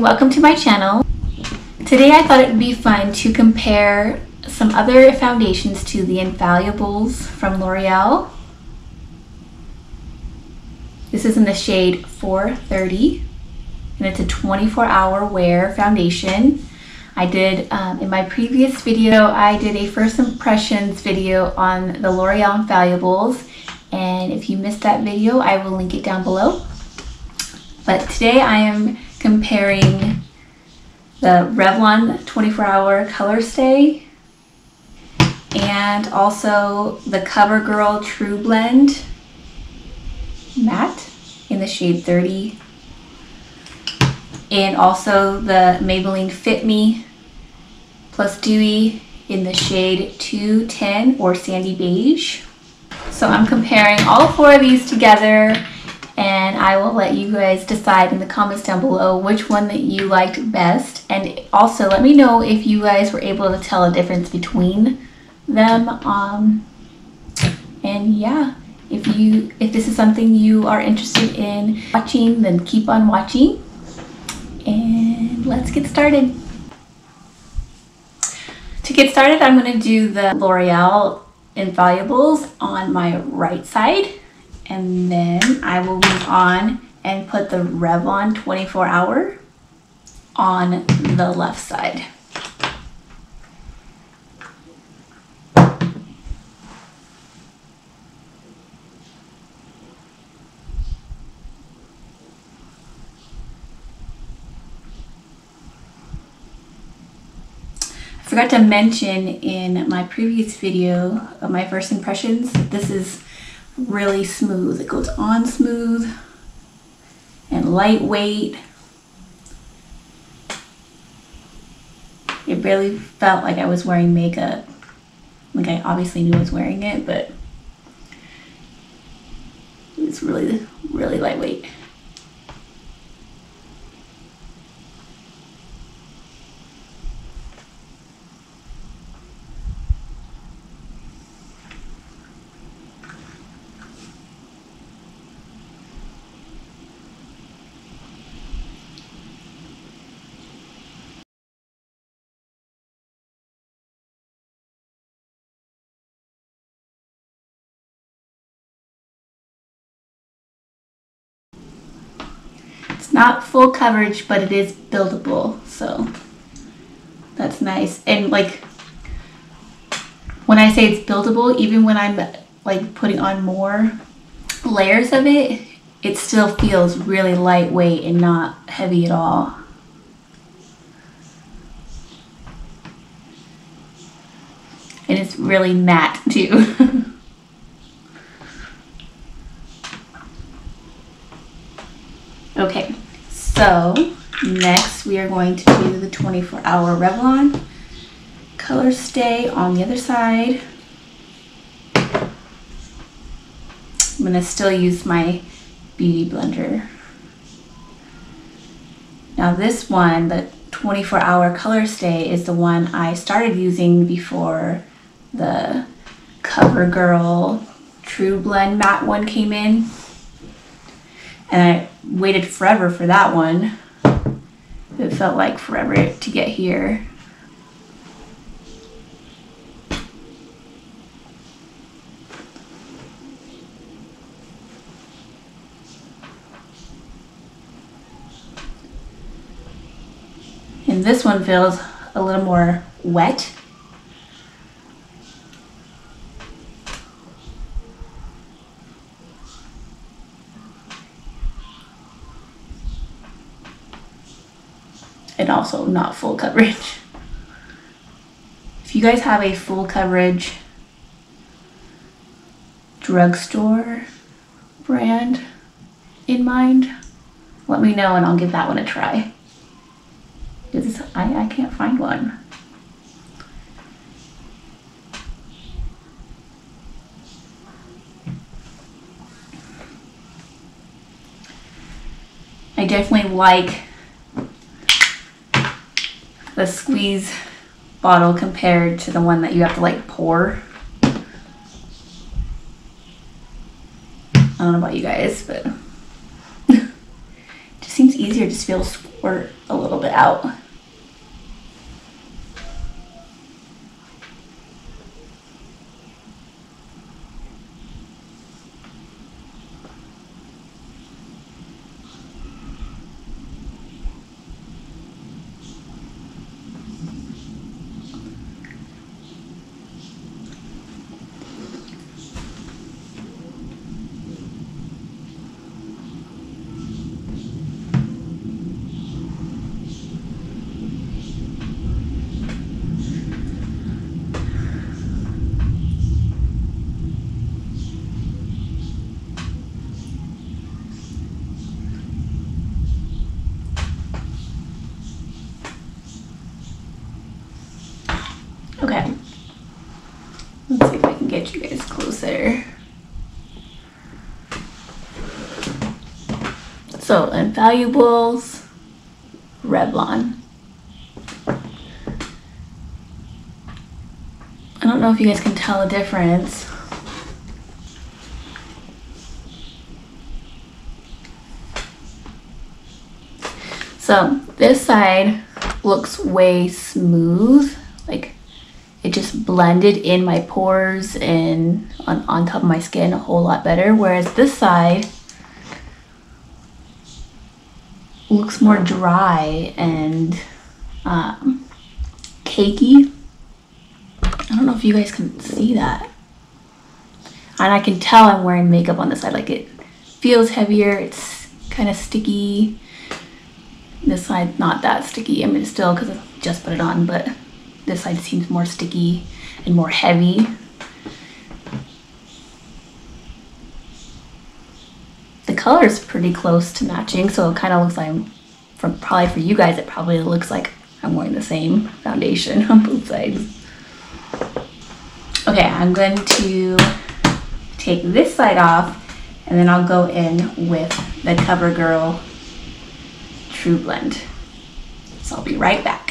welcome to my channel. Today I thought it would be fun to compare some other foundations to the Infallibles from L'Oreal. This is in the shade 430 and it's a 24 hour wear foundation. I did, um, in my previous video, I did a first impressions video on the L'Oreal Infallibles and if you missed that video, I will link it down below. But today I am comparing the Revlon 24 hour color stay and also the CoverGirl True Blend matte in the shade 30 and also the Maybelline Fit Me plus Dewy in the shade 210 or Sandy Beige. So I'm comparing all four of these together and I will let you guys decide in the comments down below which one that you liked best. And also let me know if you guys were able to tell a difference between them um, and yeah if you if this is something you are interested in watching then keep on watching. And let's get started. To get started I'm going to do the L'Oreal Infallibles on my right side and then I will move on and put the Revlon 24 hour on the left side. I forgot to mention in my previous video of my first impressions, this is really smooth. It goes on smooth and lightweight. It barely felt like I was wearing makeup. Like I obviously knew I was wearing it, but it's really, really lightweight. Not full coverage, but it is buildable, so that's nice. And like, when I say it's buildable, even when I'm like putting on more layers of it, it still feels really lightweight and not heavy at all. And it's really matte too. Okay, so next we are going to do the 24 hour Revlon color stay on the other side. I'm gonna still use my beauty blender. Now this one, the 24 hour color stay is the one I started using before the CoverGirl True Blend matte one came in. And I waited forever for that one. It felt like forever to get here. And this one feels a little more wet. And also not full coverage. If you guys have a full coverage drugstore brand in mind, let me know and I'll give that one a try. Because I, I can't find one. I definitely like the squeeze bottle compared to the one that you have to like pour. I don't know about you guys, but it just seems easier to feel squirt. a little bit out. Okay. Let's see if I get you guys closer. So, Infallibles, Revlon. I don't know if you guys can tell a difference. So, this side looks way smooth, like it just blended in my pores and on, on top of my skin a whole lot better. Whereas this side looks more dry and um, cakey. I don't know if you guys can see that. And I can tell I'm wearing makeup on this side. Like it feels heavier, it's kind of sticky. This side not that sticky. I mean, still because I just put it on, but this side seems more sticky and more heavy. The color is pretty close to matching, so it kind of looks like, from probably for you guys, it probably looks like I'm wearing the same foundation on both sides. Okay, I'm going to take this side off and then I'll go in with the CoverGirl True Blend. So I'll be right back.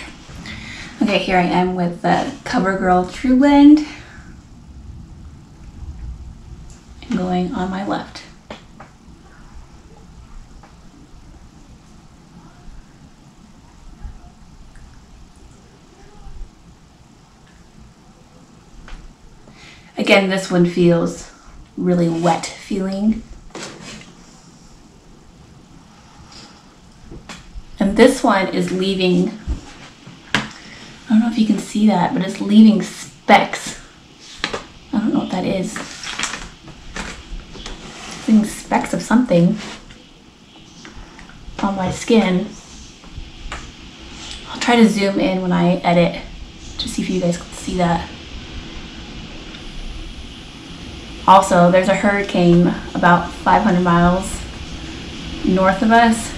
Okay, here I am with the CoverGirl True Blend. And going on my left. Again, this one feels really wet feeling. And this one is leaving, know if you can see that, but it's leaving specks. I don't know what that is. Leaving specks of something on my skin. I'll try to zoom in when I edit to see if you guys can see that. Also, there's a hurricane about 500 miles north of us,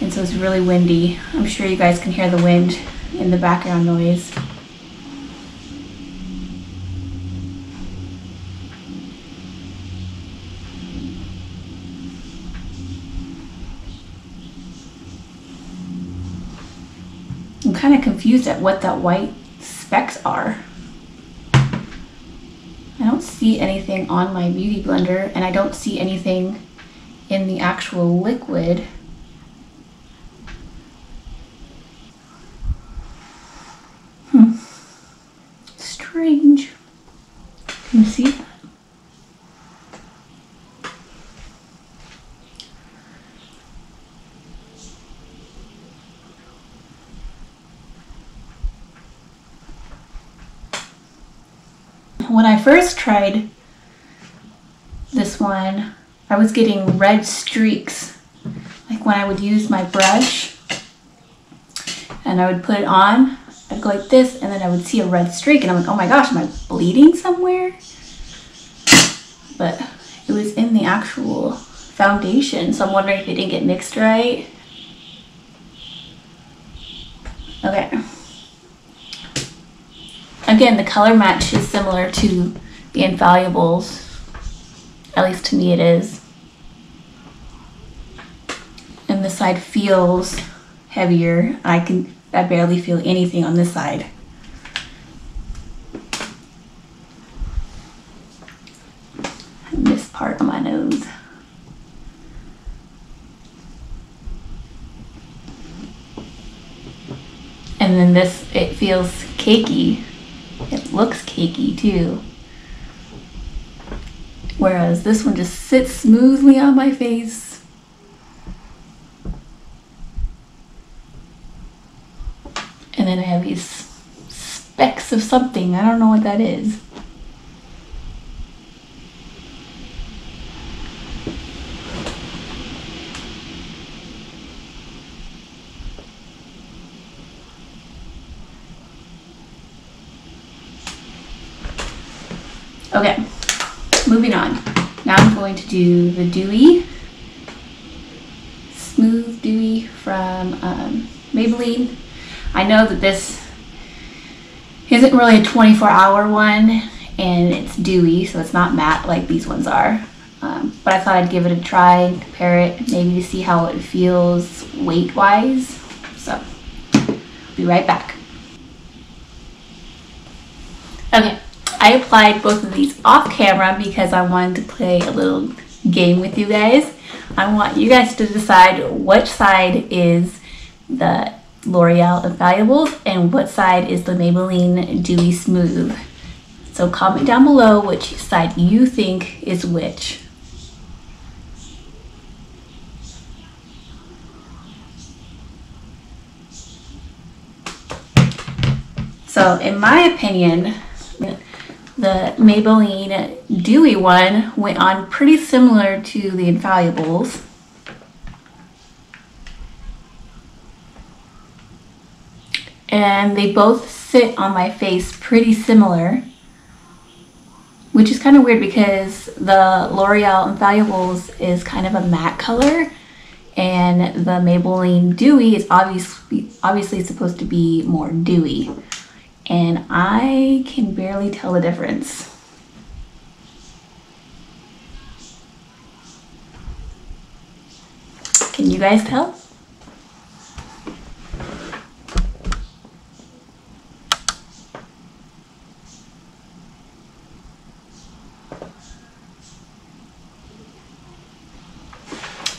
and so it's really windy. I'm sure you guys can hear the wind in the background noise. I'm kind of confused at what that white specks are. I don't see anything on my beauty blender and I don't see anything in the actual liquid. Hmm. Strange. Can you see that? when I first tried this one, I was getting red streaks. Like when I would use my brush and I would put it on, I'd go like this and then I would see a red streak and I'm like, oh my gosh, am I bleeding somewhere? But it was in the actual foundation, so I'm wondering if it didn't get mixed right. Okay. Again, the color match is similar to the Infallibles. At least to me it is. And this side feels heavier. I can I barely feel anything on this side. This part of my nose. And then this, it feels cakey. It looks cakey too. Whereas this one just sits smoothly on my face. And then I have these specks of something. I don't know what that is. Okay, moving on. Now I'm going to do the Dewy, Smooth Dewy from um, Maybelline. I know that this isn't really a 24 hour one and it's dewy, so it's not matte like these ones are. Um, but I thought I'd give it a try compare it, maybe to see how it feels weight wise. So, be right back. Okay, I applied both of these off camera because I wanted to play a little game with you guys. I want you guys to decide which side is the L'Oreal Infallibles and what side is the Maybelline Dewy Smooth. So comment down below which side you think is which. So in my opinion, the Maybelline Dewy one went on pretty similar to the Infallibles. And they both sit on my face pretty similar. Which is kind of weird because the L'Oreal Infallibles is kind of a matte color and the Maybelline Dewy is obviously obviously supposed to be more dewy and I can barely tell the difference. Can you guys tell?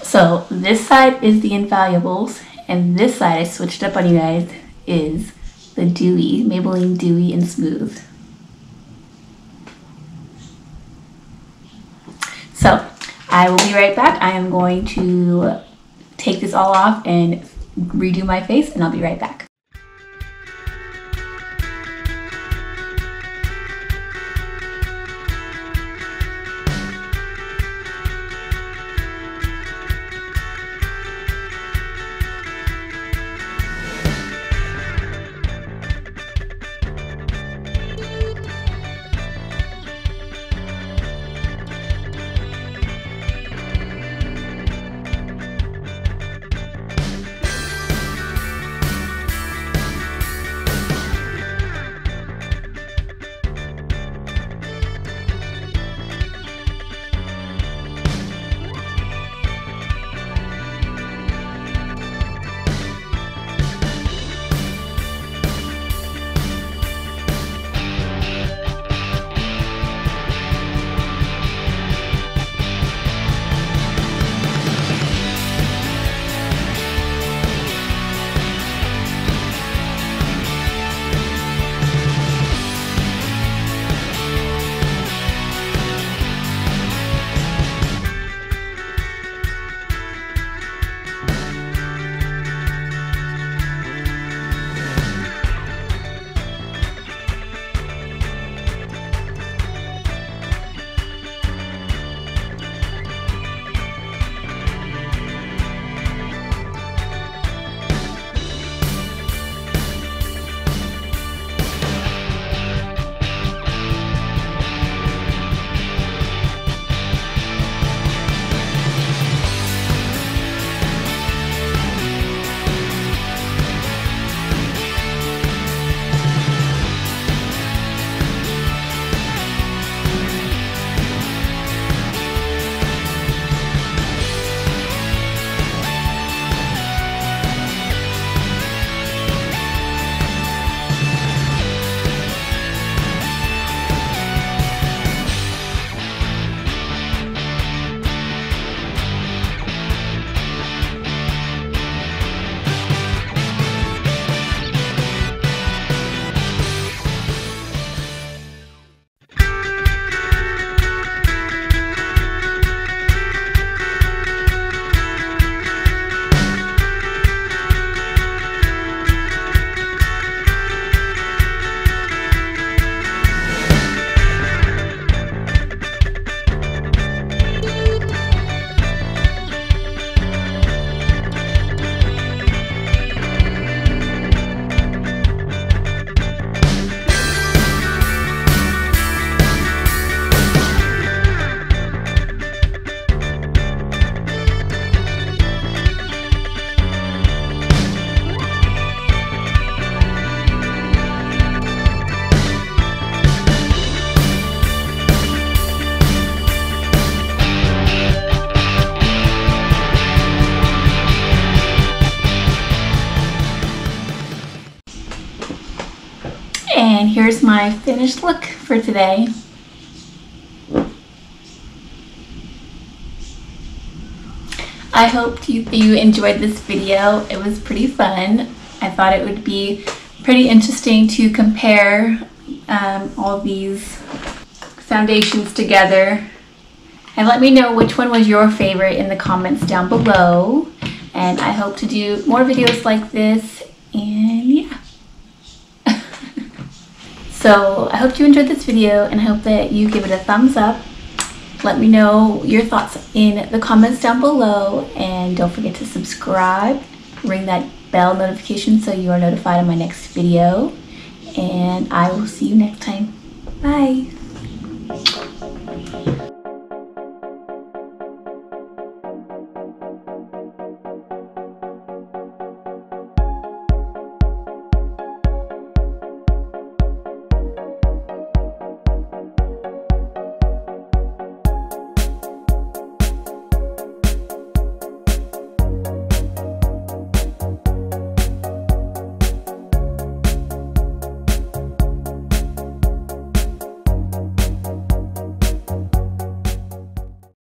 So this side is the Infallibles, and this side I switched up on you guys is the Dewy, Maybelline Dewy and Smooth. So I will be right back. I am going to take this all off and redo my face and I'll be right back. My finished look for today. I hope you, you enjoyed this video. It was pretty fun. I thought it would be pretty interesting to compare um, all these foundations together. And let me know which one was your favorite in the comments down below. And I hope to do more videos like this. And yeah. So I hope you enjoyed this video and I hope that you give it a thumbs up let me know your thoughts in the comments down below and don't forget to subscribe, ring that bell notification so you are notified of my next video. And I will see you next time. Bye.